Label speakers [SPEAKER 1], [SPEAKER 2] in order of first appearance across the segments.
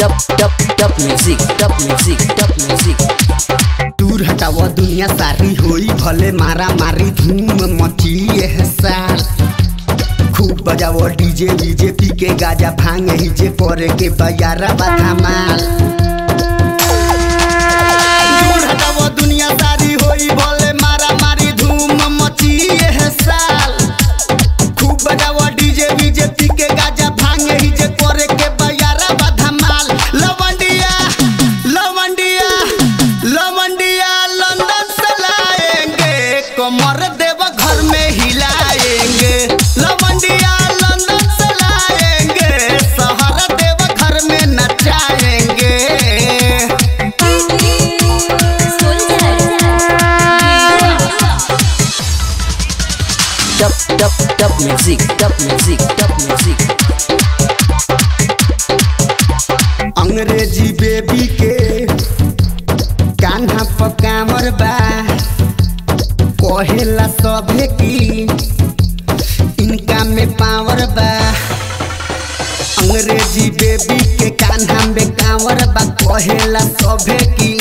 [SPEAKER 1] top music top music, top music.
[SPEAKER 2] दूर हटाव दुनिया सारी होई भले मारा मारी धूम मची है खूब बजाओ डीजे डीजे पी के गाजा भाँग ही जे करे के बयारा बाधा माल
[SPEAKER 1] Top, top, top music, top music, top music.
[SPEAKER 2] अंग्रेज़ी बेबी के कान्हा पकामर बा। कहेला सभे की इनका में पावर बा। अंग्रेज़ी बेबी के कान्हा में कांवर बा। कहेला सभे की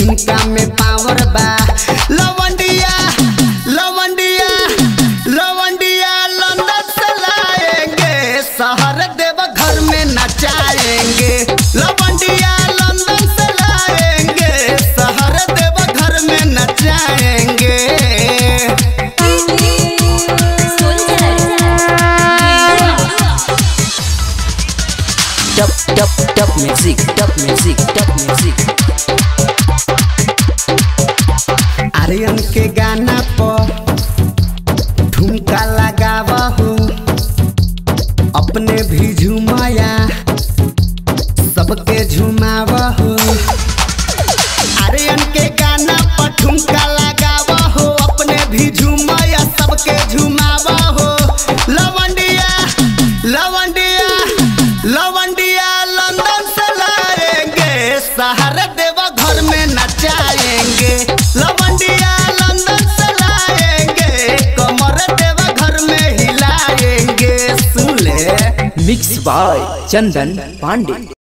[SPEAKER 2] नचाएँगे लंदन से लाएँगे शहर देव घर में नचाएँगे
[SPEAKER 1] top music, top music, top music.
[SPEAKER 2] Aryan के गाना पर सबके झुमावा हो। आर्यन के गाना पर ठुमका लगावा हो। अपने भी झुमाया सबके झुमावा हो। लवंडिया लवंडिया लवंडिया लंदन से लाएँगे। शहर देव घर में नचाएँगे। लवंडिया लंदन से लाएँगे। कमर देव घर में हिलाएँगे। सुन
[SPEAKER 1] Mixed by Chandan Pandey.